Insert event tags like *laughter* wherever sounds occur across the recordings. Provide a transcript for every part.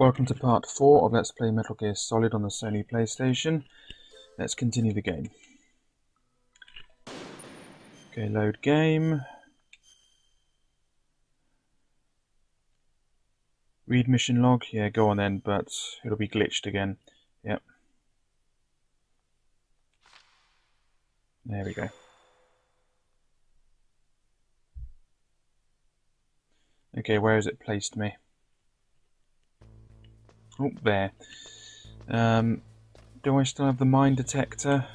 Welcome to part 4 of Let's Play Metal Gear Solid on the Sony PlayStation. Let's continue the game. Okay, load game. Read mission log? Yeah, go on then, but it'll be glitched again. Yep. There we go. Okay, where has it placed me? Oh, there. Um, do I still have the mine detector?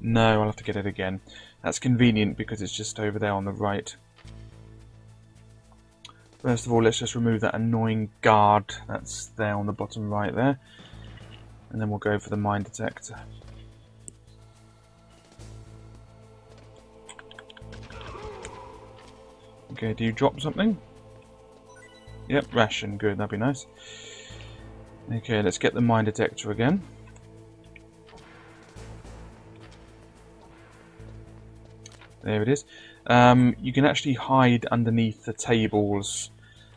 No, I'll have to get it again. That's convenient because it's just over there on the right. First of all, let's just remove that annoying guard that's there on the bottom right there. And then we'll go for the mine detector. Okay, do you drop something? Yep, ration, good, that'd be nice. Okay, let's get the mine detector again. There it is. Um, you can actually hide underneath the tables,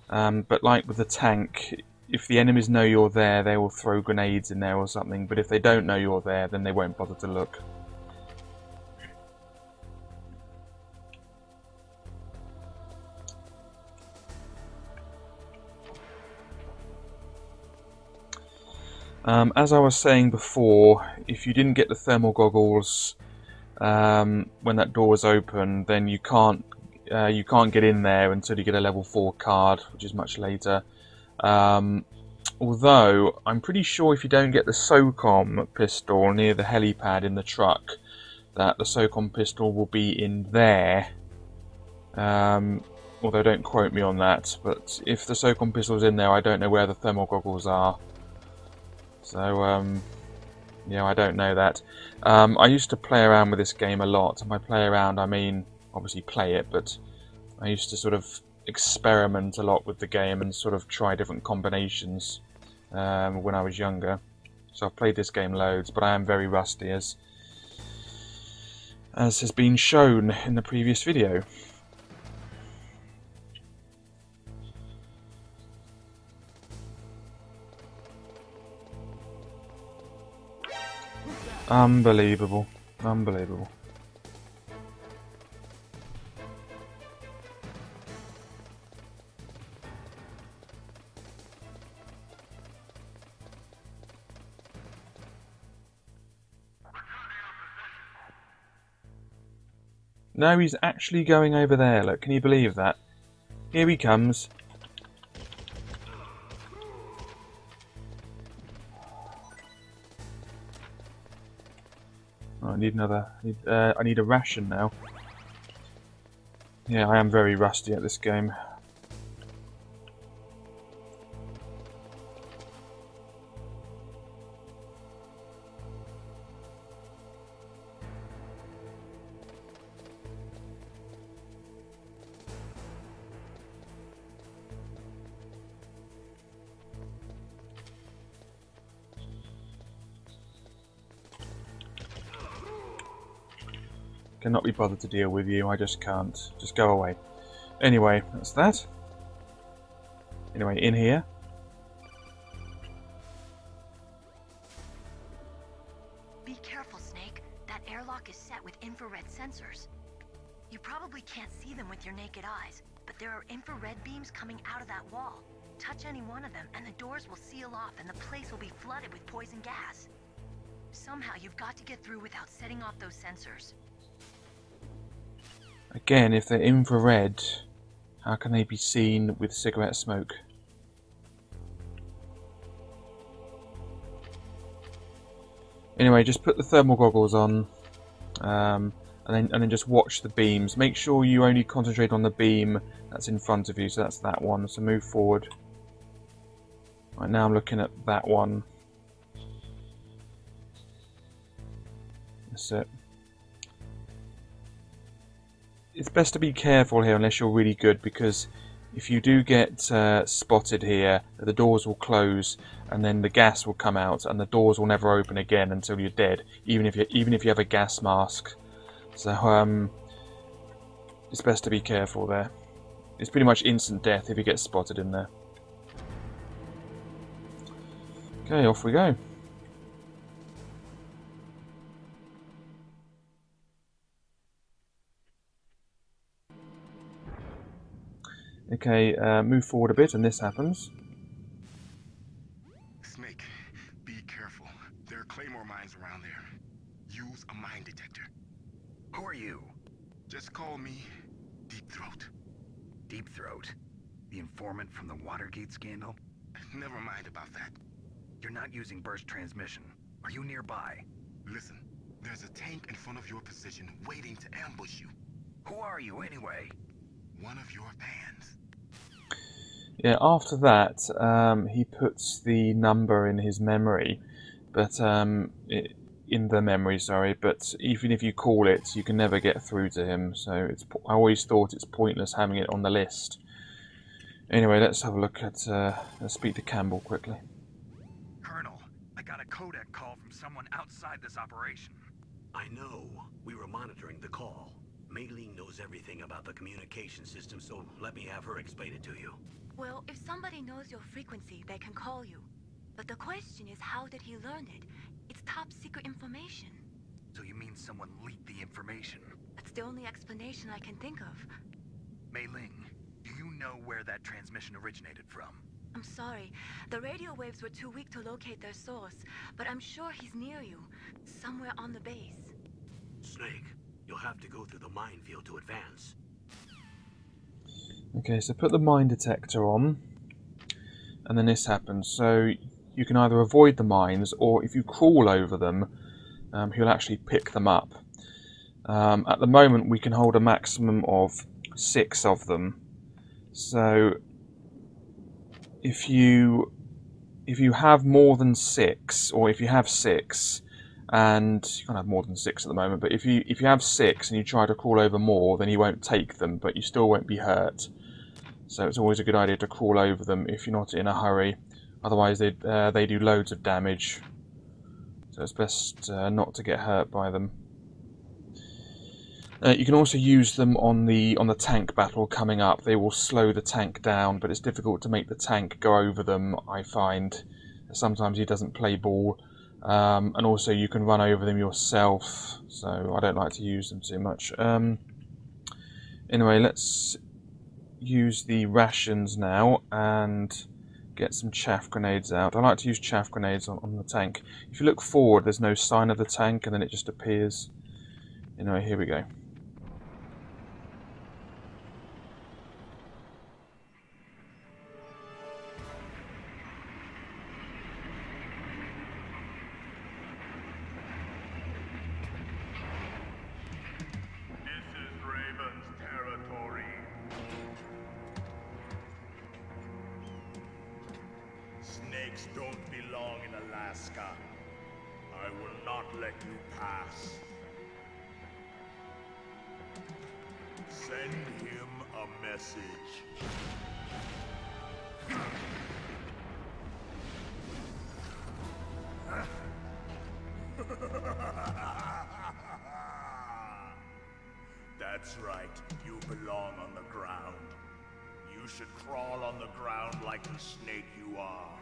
um, but like with the tank, if the enemies know you're there, they will throw grenades in there or something, but if they don't know you're there, then they won't bother to look. Um, as I was saying before, if you didn't get the thermal goggles um, when that door was open, then you can't uh, you can't get in there until you get a level four card, which is much later. Um, although I'm pretty sure if you don't get the SOCOM pistol near the helipad in the truck, that the SOCOM pistol will be in there. Um, although don't quote me on that, but if the SOCOM pistol is in there, I don't know where the thermal goggles are. So, um, yeah, I don't know that. Um, I used to play around with this game a lot. By play around, I mean obviously play it, but I used to sort of experiment a lot with the game and sort of try different combinations um, when I was younger. So I've played this game loads, but I am very rusty, as as has been shown in the previous video. Unbelievable. Unbelievable. No, he's actually going over there. Look, can you believe that? Here he comes. Need another. I need, uh, I need a ration now. Yeah, I am very rusty at this game. Cannot be bothered to deal with you, I just can't. Just go away. Anyway, that's that. Anyway, in here. Again, if they're infrared, how can they be seen with cigarette smoke? Anyway, just put the thermal goggles on, um, and then and then just watch the beams. Make sure you only concentrate on the beam that's in front of you. So that's that one. So move forward. Right now, I'm looking at that one. That's it it's best to be careful here unless you're really good because if you do get uh, spotted here, the doors will close and then the gas will come out and the doors will never open again until you're dead, even if you even if you have a gas mask. So um, it's best to be careful there. It's pretty much instant death if you get spotted in there. Okay, off we go. Okay, uh, move forward a bit and this happens. Snake, be careful. There are claymore mines around there. Use a mine detector. Who are you? Just call me Deep Throat. Deep Throat? The informant from the Watergate scandal? Never mind about that. You're not using burst transmission. Are you nearby? Listen, there's a tank in front of your position waiting to ambush you. Who are you anyway? One of your bands. Yeah, after that, um, he puts the number in his memory, but um, it, in the memory, sorry. But even if you call it, you can never get through to him. So it's I always thought it's pointless having it on the list. Anyway, let's have a look at. Uh, let's speak to Campbell quickly. Colonel, I got a codec call from someone outside this operation. I know. We were monitoring the call. Mei Ling knows everything about the communication system, so let me have her explain it to you. Well, if somebody knows your frequency, they can call you. But the question is, how did he learn it? It's top secret information. So you mean someone leaked the information? That's the only explanation I can think of. Mei Ling, do you know where that transmission originated from? I'm sorry. The radio waves were too weak to locate their source, but I'm sure he's near you, somewhere on the base. Snake, you'll have to go through the minefield to advance. Okay, so put the mine detector on, and then this happens. So you can either avoid the mines, or if you crawl over them, um, he'll actually pick them up. Um, at the moment, we can hold a maximum of six of them. So if you if you have more than six, or if you have six, and you can't have more than six at the moment, but if you if you have six and you try to crawl over more, then you won't take them, but you still won't be hurt. So it's always a good idea to crawl over them if you're not in a hurry. Otherwise, they uh, they do loads of damage. So it's best uh, not to get hurt by them. Uh, you can also use them on the on the tank battle coming up. They will slow the tank down, but it's difficult to make the tank go over them. I find sometimes he doesn't play ball, um, and also you can run over them yourself. So I don't like to use them too much. Um, anyway, let's use the rations now and get some chaff grenades out. I like to use chaff grenades on, on the tank. If you look forward, there's no sign of the tank and then it just appears. Anyway, here we go. Alaska. I will not let you pass. Send him a message. *laughs* That's right. You belong on the ground. You should crawl on the ground like the snake you are.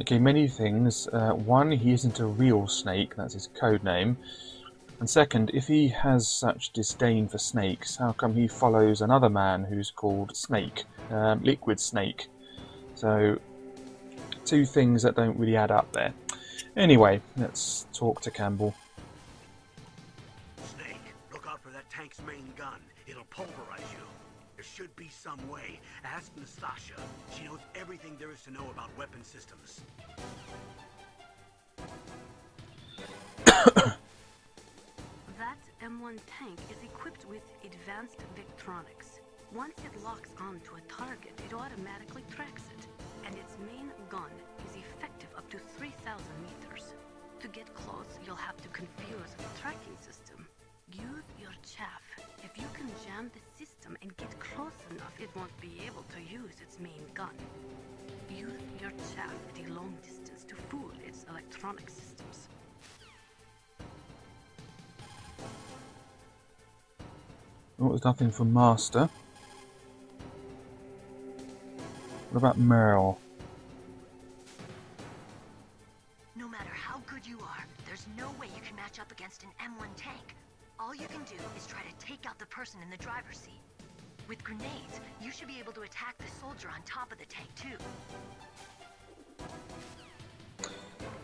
Okay, many things. Uh, one, he isn't a real snake, that's his code name. And second, if he has such disdain for snakes, how come he follows another man who's called Snake, um, Liquid Snake? So, two things that don't really add up there. Anyway, let's talk to Campbell. Snake, look out for that tank's main gun. It'll pulverize you. There should be some way. Ask Nastasha. She knows everything there is to know about weapon systems. That M1 tank is equipped with advanced vetronics. Once it locks onto a target, it automatically tracks it, and its main gun is effective up to 3,000 meters. To get close, you'll have to confuse the tracking system. Use your chaff. If you can jam the system and get close enough, it won't be able to use its main gun. Use your chaff at a long distance to fool its electronic systems. Oh, there's nothing from Master. What about Meryl? Can do is try to take out the person in the driver's seat. With grenades, you should be able to attack the soldier on top of the tank too.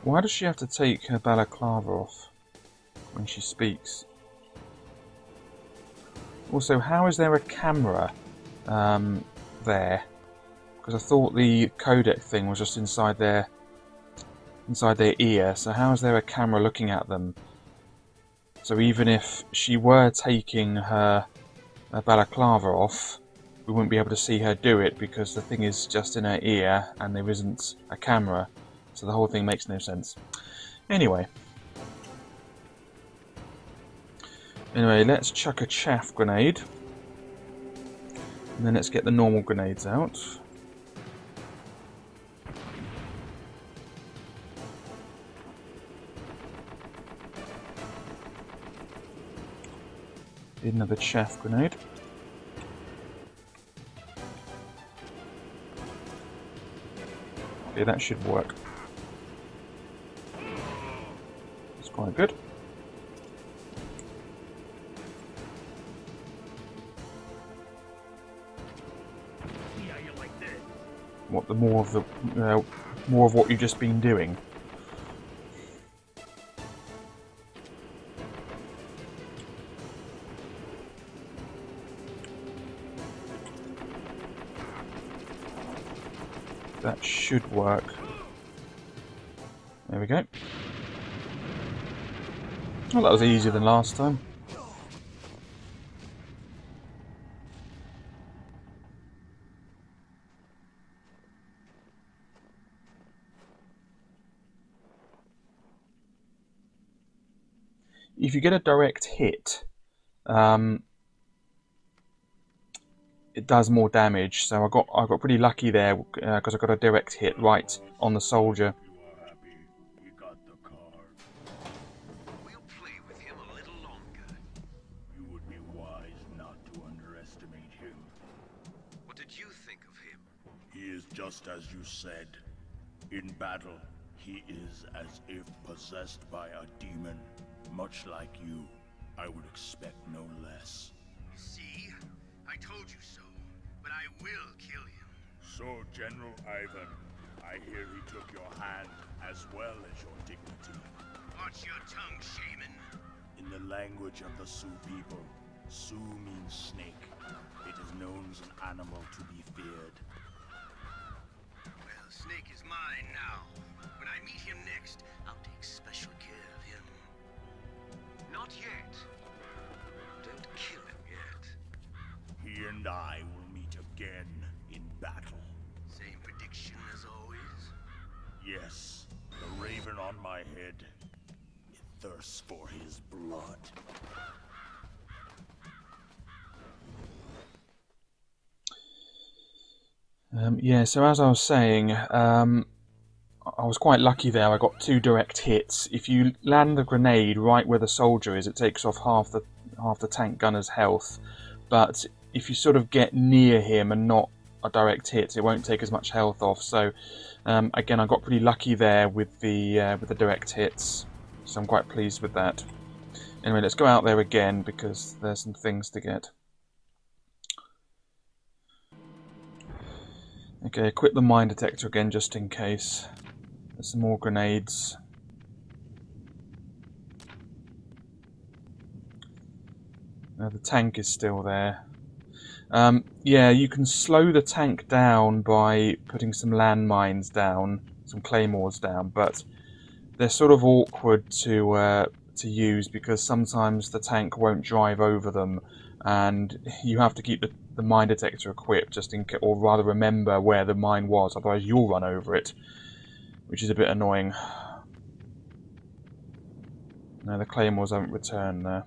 Why does she have to take her balaclava off when she speaks? Also, how is there a camera um, there? Because I thought the codec thing was just inside their inside their ear. So how is there a camera looking at them? So even if she were taking her, her balaclava off, we wouldn't be able to see her do it because the thing is just in her ear and there isn't a camera. So the whole thing makes no sense. Anyway. Anyway, let's chuck a chaff grenade. And then let's get the normal grenades out. Another chaff grenade. Okay, that should work. That's quite good. What the more of the uh, more of what you've just been doing? That should work. There we go. Well, that was easier than last time. If you get a direct hit, um, it does more damage. So I got I got pretty lucky there because uh, I got a direct hit right on the soldier. Just as you said. In battle, he is as if possessed by a demon. Much like you, I would expect no less. Told you so. But I will kill him. So, General Ivan, I hear he took your hand as well as your dignity. Watch your tongue, shaman. In the language of the Sioux people, Sioux means snake. It is known as an animal to be feared. Well, Snake is mine now. When I meet him next, I'll take special care of him. Not yet. And I will meet again in battle. Same prediction as always. Yes, the raven on my head. It thirsts for his blood. Um, yeah, so as I was saying, um, I was quite lucky there. I got two direct hits. If you land the grenade right where the soldier is, it takes off half the half the tank gunner's health. But if you sort of get near him and not a direct hit, it won't take as much health off. So um, again, I got pretty lucky there with the uh, with the direct hits. So I'm quite pleased with that. Anyway, let's go out there again because there's some things to get. Okay, equip the mine detector again just in case. There's some more grenades. Uh, the tank is still there. Um, yeah, you can slow the tank down by putting some landmines down, some claymores down, but they're sort of awkward to uh, to use because sometimes the tank won't drive over them, and you have to keep the, the mine detector equipped just in or rather remember where the mine was, otherwise you'll run over it, which is a bit annoying. No, the claymores haven't returned there.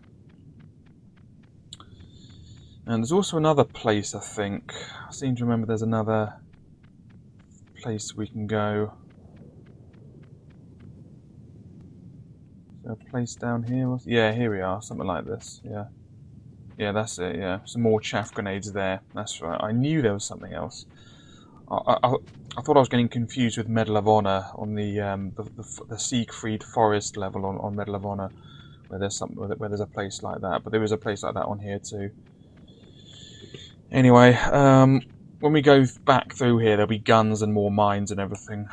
And there's also another place, I think. I seem to remember there's another place we can go. A place down here? Yeah, here we are. Something like this. Yeah. Yeah, that's it. Yeah, some more chaff grenades there. That's right. I knew there was something else. I, I, I thought I was getting confused with Medal of Honor on the um, the, the, the Siegfried Forest level on, on Medal of Honor, where there's some where there's a place like that. But there is a place like that on here too. Anyway, um, when we go back through here, there'll be guns and more mines and everything.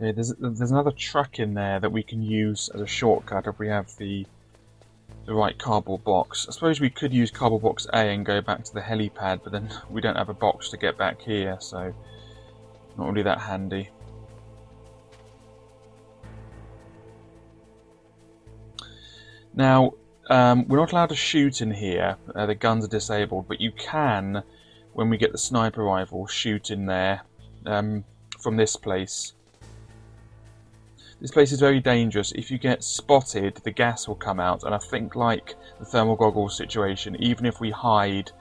Okay, there's there's another truck in there that we can use as a shortcut if we have the the right cardboard box. I suppose we could use cardboard box A and go back to the helipad, but then *laughs* we don't have a box to get back here, so not really that handy. Now, um, we're not allowed to shoot in here. Uh, the guns are disabled, but you can, when we get the sniper rifle, shoot in there um, from this place. This place is very dangerous. If you get spotted, the gas will come out, and I think like the thermal goggles situation, even if we hide,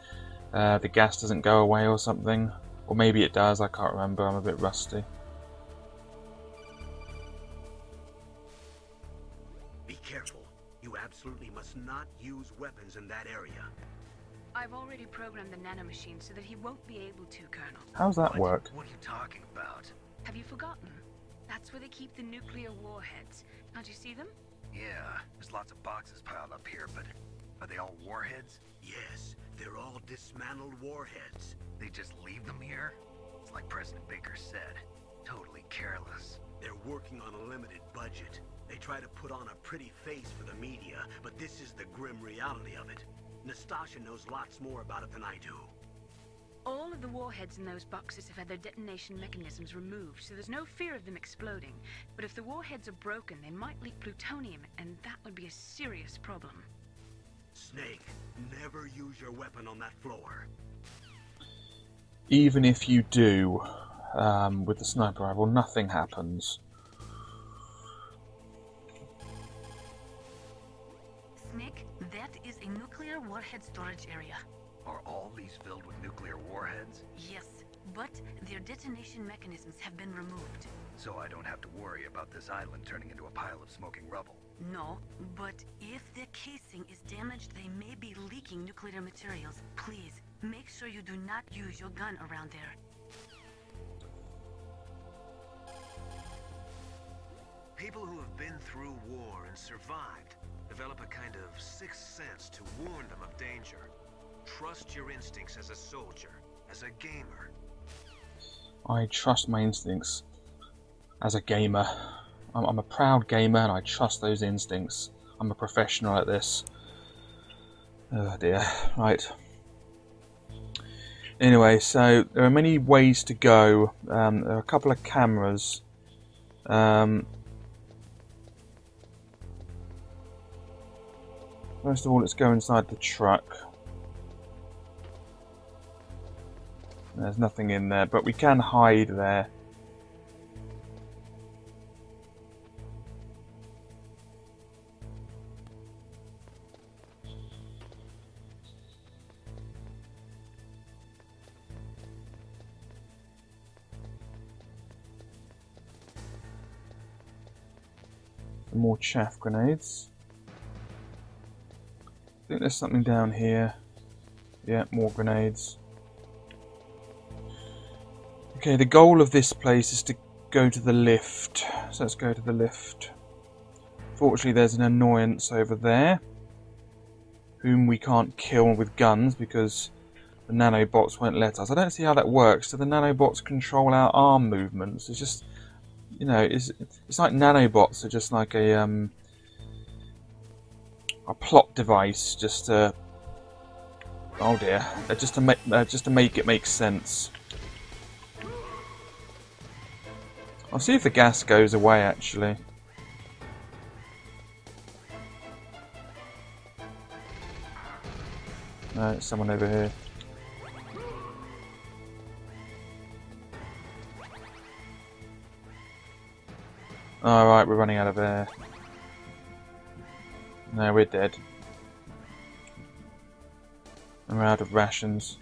uh, the gas doesn't go away or something. Or maybe it does, I can't remember, I'm a bit rusty. Be careful. You absolutely must not use weapons in that area. I've already programmed the nanomachine so that he won't be able to, Colonel. How's that What? work? What are you talking about? Have you forgotten? That's where they keep the nuclear warheads. Can't you see them? Yeah, there's lots of boxes piled up here, but are they all warheads? Yes, they're all dismantled warheads. They just leave them here? It's like President Baker said. Totally careless. They're working on a limited budget. They try to put on a pretty face for the media, but this is the grim reality of it. Nastasha knows lots more about it than I do. All of the warheads in those boxes have had their detonation mechanisms removed, so there's no fear of them exploding. But if the warheads are broken, they might leak plutonium, and that would be a serious problem. Snake, never use your weapon on that floor. Even if you do, um, with the sniper rifle, nothing happens. Snake, that is a nuclear warhead storage area. Are all these filled with nuclear warheads? Yes, but their detonation mechanisms have been removed. So I don't have to worry about this island turning into a pile of smoking rubble. No, but if the casing is damaged, they may be leaking nuclear materials. Please, make sure you do not use your gun around there. People who have been through war and survived develop a kind of sixth sense to warn them of danger. Trust your instincts as a soldier, as a gamer. I trust my instincts as a gamer. I'm, I'm a proud gamer and I trust those instincts. I'm a professional at this. Oh dear. Right. Anyway, so there are many ways to go. Um, there are a couple of cameras. Um, first of all, let's go inside the truck. There's nothing in there, but we can hide there. Some more chaff grenades. I think there's something down here. Yeah, more grenades. Okay, the goal of this place is to go to the lift. So let's go to the lift. Fortunately, there's an annoyance over there, whom we can't kill with guns because the nanobots won't let us. I don't see how that works. Do the nanobots control our arm movements? It's just, you know, it's it's like nanobots are just like a um a plot device, just to oh dear, just to make just to make it make sense. I'll see if the gas goes away actually. No, someone over here. Alright, we're running out of air. No, we're dead. And We're out of rations.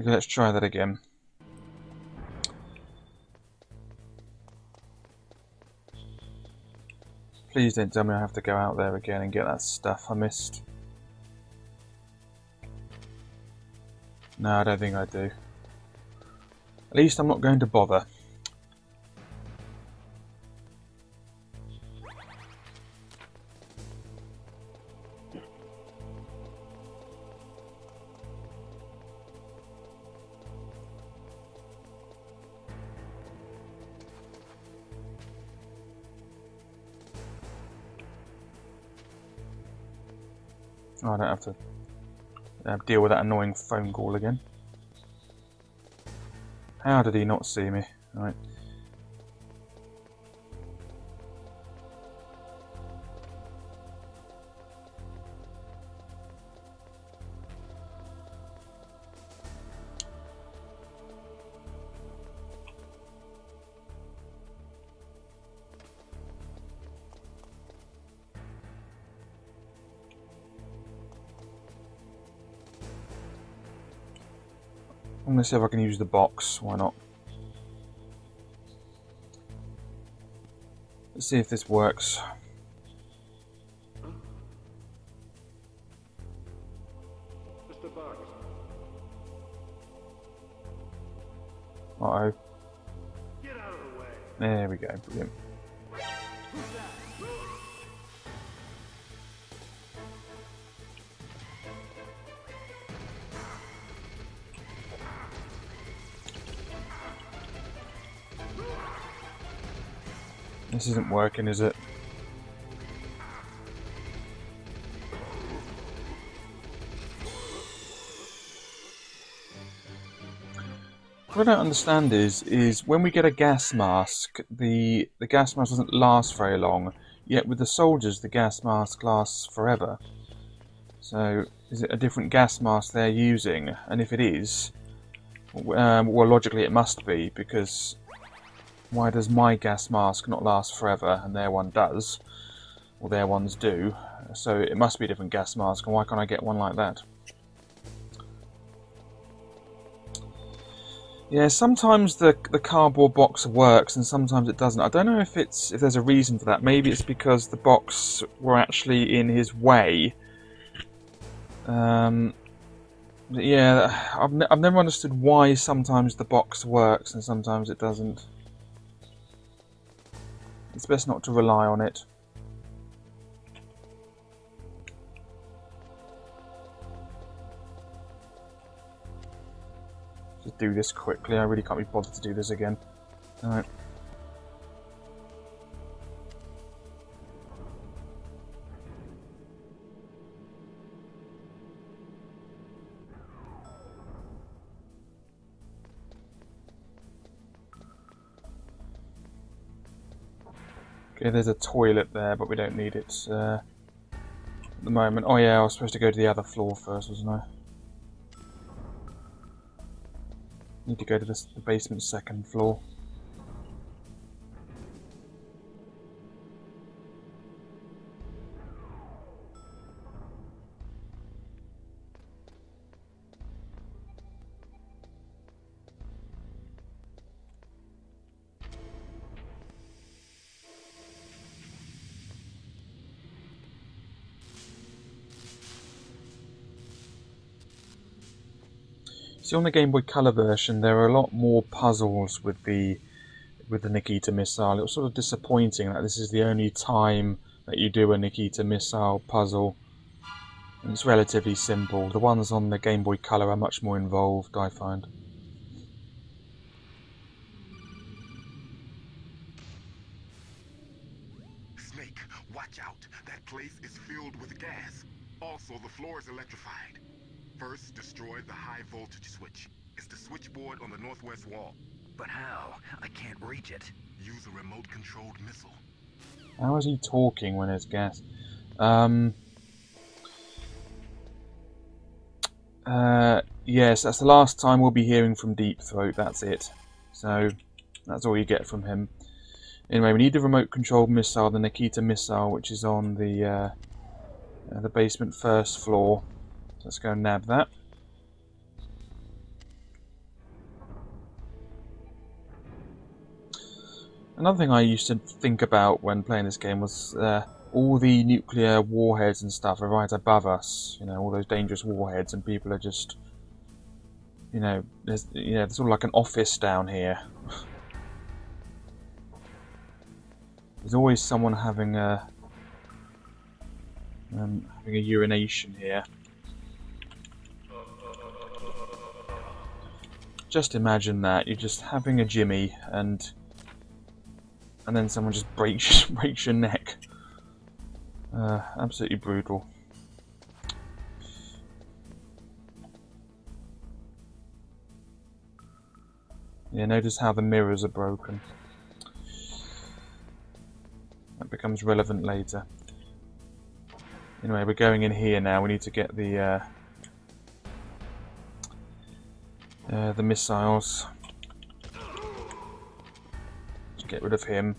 Okay, let's try that again. Please don't tell me I have to go out there again and get that stuff I missed. No, I don't think I do. At least I'm not going to bother. Uh, deal with that annoying phone call again. How did he not see me? Right. Gonna see if I can use the box. Why not? Let's see if this works. This isn't working, is it? What I don't understand is, is when we get a gas mask, the the gas mask doesn't last very long. Yet with the soldiers, the gas mask lasts forever. So, is it a different gas mask they're using? And if it is, um, well, logically it must be because why does my gas mask not last forever and their one does? Or their ones do. So it must be a different gas mask, and why can't I get one like that? Yeah, sometimes the the cardboard box works and sometimes it doesn't. I don't know if it's if there's a reason for that. Maybe it's because the box were actually in his way. Um, yeah, I've, ne I've never understood why sometimes the box works and sometimes it doesn't. It's best not to rely on it. Just do this quickly, I really can't be bothered to do this again. Alright. Okay, there's a toilet there, but we don't need it uh, at the moment. Oh yeah, I was supposed to go to the other floor first, wasn't I? Need to go to the, the basement second floor. See on the Game Boy Color version, there are a lot more puzzles with the with the Nikita missile. It was sort of disappointing that this is the only time that you do a Nikita missile puzzle. And it's relatively simple. The ones on the Game Boy Color are much more involved, I find. Snake, watch out. That place is filled with gas. Also, the floor is electrified. First, destroy the high voltage switch. It's the switchboard on the northwest wall. But how? I can't reach it. Use a remote-controlled missile. How is he talking when there's gas? Um, Uh, yes, that's the last time we'll be hearing from Deep Throat. That's it. So that's all you get from him. Anyway, we need the remote controlled missile, the Nikita missile, which is on the uh, uh, the basement first floor. Let's go nab that. Another thing I used to think about when playing this game was uh, all the nuclear warheads and stuff are right above us. You know, all those dangerous warheads, and people are just, you know, there's you know, there's sort of like an office down here. there's always someone having a um, having a urination here. Just imagine that you're just having a jimmy and and then someone just breaks *laughs* breaks your neck. Uh, absolutely brutal. Yeah, notice how the mirrors are broken. That becomes relevant later. Anyway, we're going in here now. We need to get the uh, uh, the missiles. Let's get rid of him.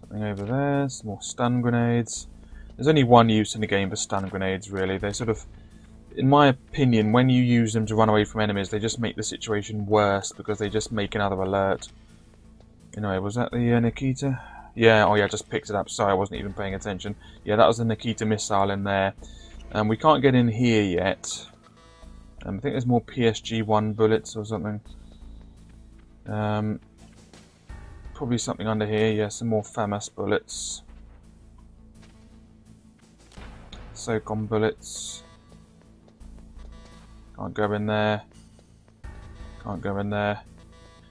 Something over there. Some more stun grenades. There's only one use in the game for stun grenades, really. They sort of, in my opinion, when you use them to run away from enemies, they just make the situation worse because they just make another alert. Anyway, was that the uh, Nikita? Yeah, oh yeah, I just picked it up. Sorry, I wasn't even paying attention. Yeah, that was the Nikita missile in there. Um, we can't get in here yet. Um, I think there's more PSG-1 bullets or something. Um, probably something under here. Yeah, some more FAMAS bullets. SOCOM bullets. Can't go in there. Can't go in there.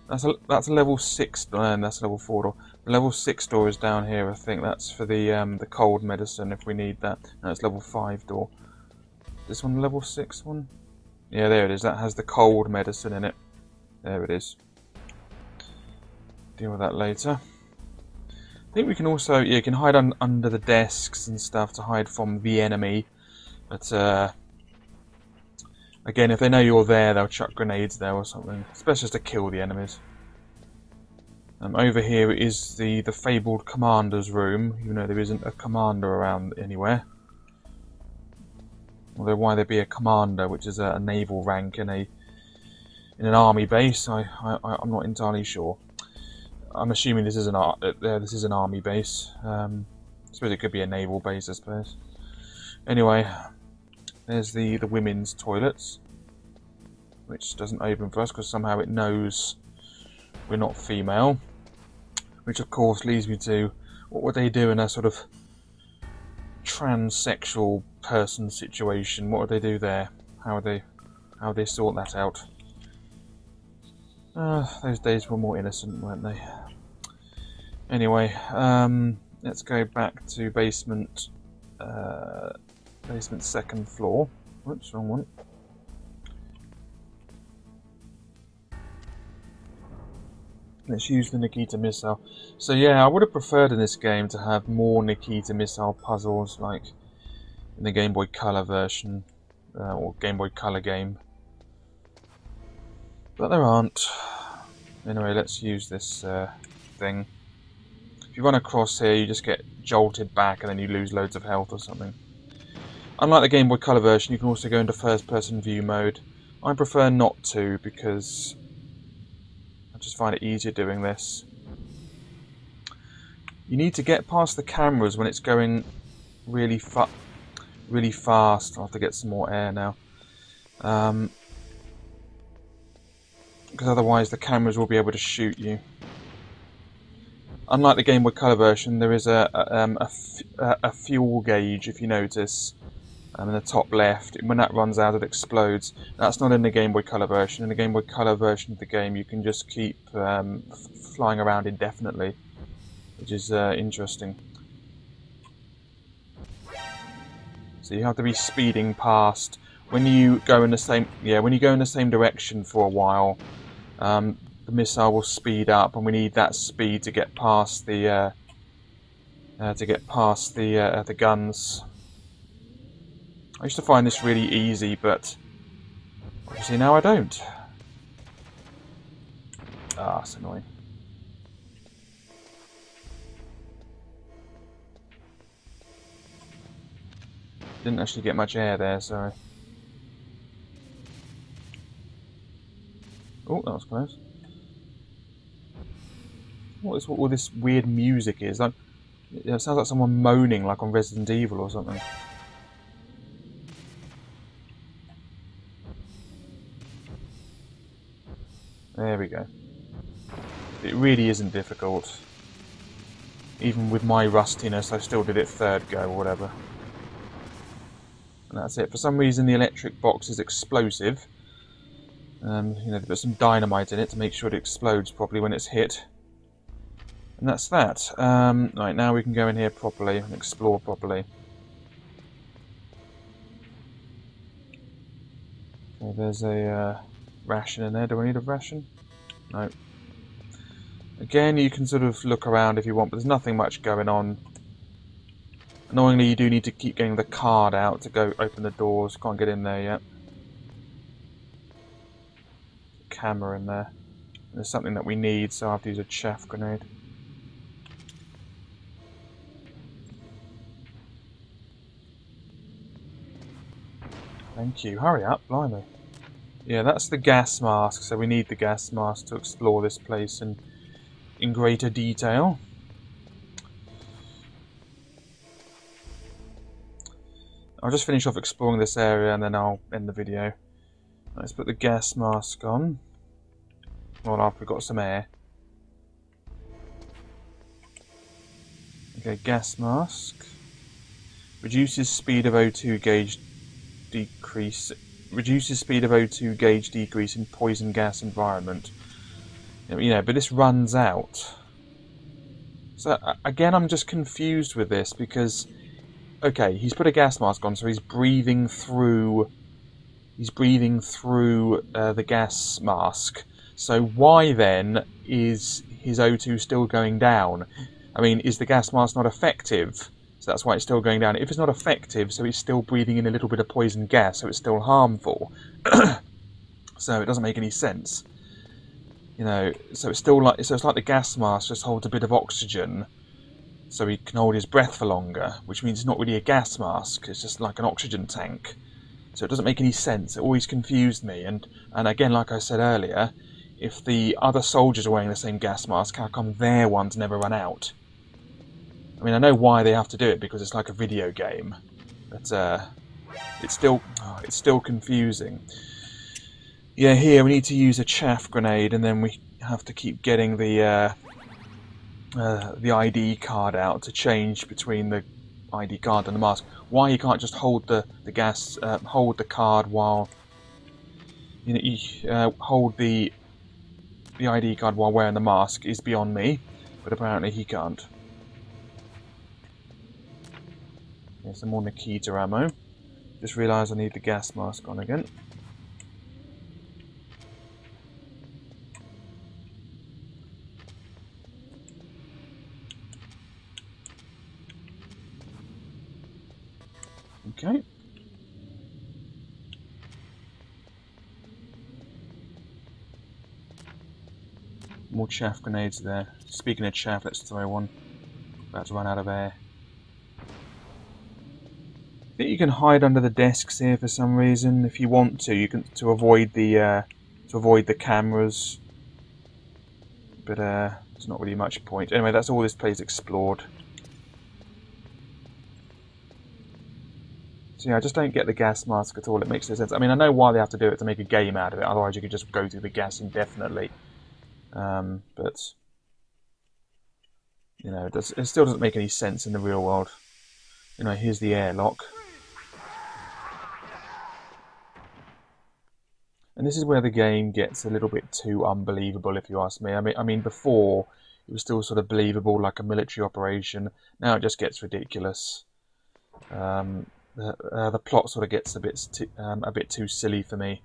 That's a that's a level six. And that's a level four door. Level six door is down here. I think that's for the um, the cold medicine if we need that. No, it's level five door. This one level six one. Yeah, there it is. That has the cold medicine in it. There it is. Deal with that later. I think we can also, yeah, you can hide un under the desks and stuff to hide from the enemy. But, uh, again, if they know you're there, they'll chuck grenades there or something. Just to kill the enemies. Um, over here is the, the fabled commander's room, even though there isn't a commander around anywhere. Although why there be a commander, which is a, a naval rank in a in an army base, I, I I'm not entirely sure. I'm assuming this is an uh, this is an army base. Um, I suppose it could be a naval base, I suppose. Anyway, there's the the women's toilets, which doesn't open for us because somehow it knows we're not female. Which of course leads me to what would they do in a sort of transsexual person situation? What would they do there? How would they how would they sort that out? Uh, those days were more innocent, weren't they? Anyway, um, let's go back to basement, uh, basement second floor. Whoops, wrong one. Let's use the Nikita missile. So yeah, I would have preferred in this game to have more Nikita missile puzzles, like in the Game Boy Color version, uh, or Game Boy Color game. But there aren't. Anyway, let's use this uh, thing. If you run across here, you just get jolted back and then you lose loads of health or something. Unlike the Game Boy Color version, you can also go into first person view mode. I prefer not to because just find it easier doing this. You need to get past the cameras when it's going really fa really fast. I'll have to get some more air now. Um, because otherwise the cameras will be able to shoot you. Unlike the Game Boy Color version, there is a, a, um, a, a fuel gauge, if you notice, um, in the top left. When that runs out, it explodes. That's not in the Game Boy Color version. In the Game Boy Color version of the game, you can just keep um, flying around indefinitely, which is uh, interesting. So you have to be speeding past when you go in the same yeah when you go in the same direction for a while. Um, the missile will speed up, and we need that speed to get past the uh, uh, to get past the uh, the guns I used to find this really easy, but obviously now I don't. Ah, it's annoying. Didn't actually get much air there, sorry. Oh, that was close. What is what all this weird music is? Like, it sounds like someone moaning, like on Resident Evil or something. There we go. It really isn't difficult. Even with my rustiness, I still did it third go or whatever. And that's it. For some reason, the electric box is explosive. Um, you know, they put some dynamite in it to make sure it explodes properly when it's hit. And that's that. Um, right, now we can go in here properly and explore properly. There's a uh, ration in there. Do I need a ration? No. Again, you can sort of look around if you want, but there's nothing much going on. Annoyingly, you do need to keep getting the card out to go open the doors. Can't get in there yet. Camera in there. There's something that we need, so I have to use a chaff grenade. Thank you. Hurry up, blimey. Yeah, that's the gas mask, so we need the gas mask to explore this place in, in greater detail. I'll just finish off exploring this area and then I'll end the video. Let's put the gas mask on. Well, after we've got some air. Okay, gas mask. Reduces speed of O2 gauge decrease. Reduces speed of O2 gauge decrease in poison gas environment. You know, but this runs out. So again, I'm just confused with this because okay, he's put a gas mask on, so he's breathing through. He's breathing through uh, the gas mask. So why then is his O2 still going down? I mean, is the gas mask not effective? So that's why it's still going down. If it's not effective, so he's still breathing in a little bit of poison gas, so it's still harmful. *clears throat* so it doesn't make any sense. You know, so it's still like so it's like the gas mask just holds a bit of oxygen so he can hold his breath for longer, which means it's not really a gas mask, it's just like an oxygen tank. So it doesn't make any sense. It always confused me. And, and again, like I said earlier, if the other soldiers are wearing the same gas mask, how come their ones never run out? I mean, I know why they have to do it because it's like a video game, but uh, it's still oh, it's still confusing. Yeah, here we need to use a chaff grenade, and then we have to keep getting the uh, uh, the ID card out to change between the ID card and the mask. Why you can't just hold the the gas, uh, hold the card while you know you, uh, hold the the ID card while wearing the mask is beyond me, but apparently he can't. Okay, some more Nikita ammo. Just realised I need the gas mask on again. Okay. More chaff grenades there. Speaking of chaff, let's throw one. About to run out of air. You can hide under the desks here for some reason if you want to. You can to avoid the uh, to avoid the cameras. But uh, there's not really much point. Anyway, that's all this place explored. So yeah, I just don't get the gas mask at all. It makes no sense. I mean, I know why they have to do it to make a game out of it. Otherwise, you could just go through the gas indefinitely. Um, but you know, it, does, it still doesn't make any sense in the real world. You know, here's the airlock. And this is where the game gets a little bit too unbelievable, if you ask me. I mean, I mean, before it was still sort of believable, like a military operation. Now it just gets ridiculous. Um, the, uh, the plot sort of gets a bit too, um, a bit too silly for me.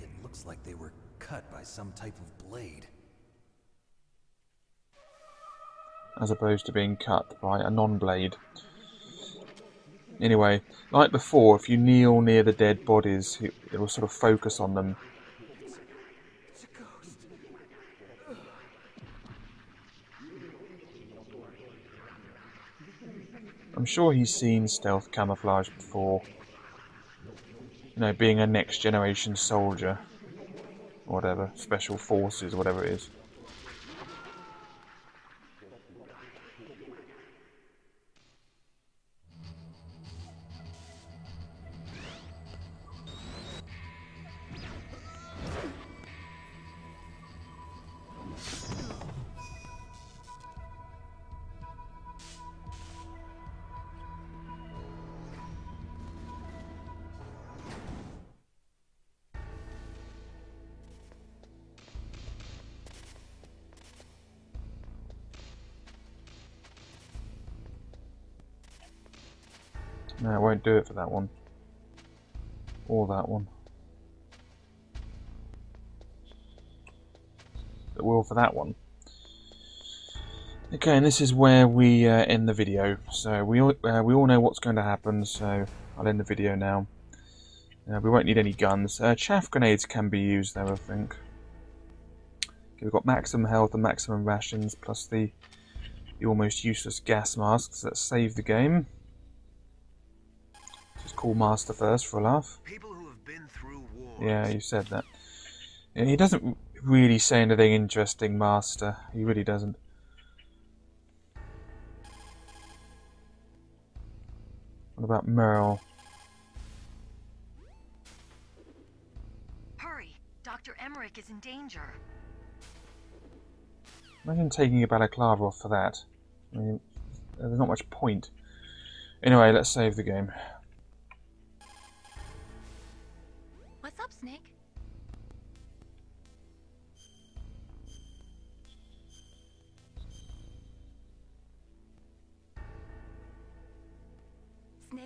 It looks like they were cut by some type of blade. As opposed to being cut by a non-blade. Anyway, like before, if you kneel near the dead bodies, it, will sort of focus on them. I'm sure he's seen stealth camouflage before. You know, being a next generation soldier. Whatever, special forces, whatever it is. Won't do it for that one. Or that one. It will for that one. Okay, and this is where we uh, end the video. So we all, uh, we all know what's going to happen, so I'll end the video now. Uh, we won't need any guns. Uh, chaff grenades can be used though, I think. Okay, we've got maximum health and maximum rations, plus the, the almost useless gas masks. Let's save the game. Just call Master first for a laugh. People who have been through wars. Yeah, you said that. He doesn't really say anything interesting, Master. He really doesn't. What about Meryl? Hurry! Dr. Emmerich is in danger. Imagine taking a balaclava off for that. I mean, there's not much point. Anyway, let's save the game.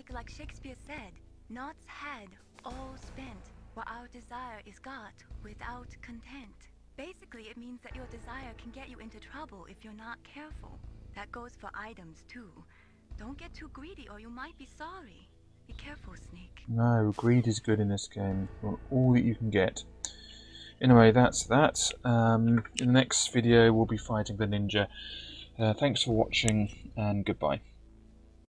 Snake, like Shakespeare said, knots had, all spent, where our desire is got without content. Basically, it means that your desire can get you into trouble if you're not careful. That goes for items, too. Don't get too greedy or you might be sorry. Be careful, Snake. No, greed is good in this game. Want all that you can get. Anyway, that's that. Um, in the next video, we'll be fighting the ninja. Uh, thanks for watching, and goodbye.